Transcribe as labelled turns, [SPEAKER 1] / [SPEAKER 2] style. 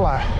[SPEAKER 1] fly.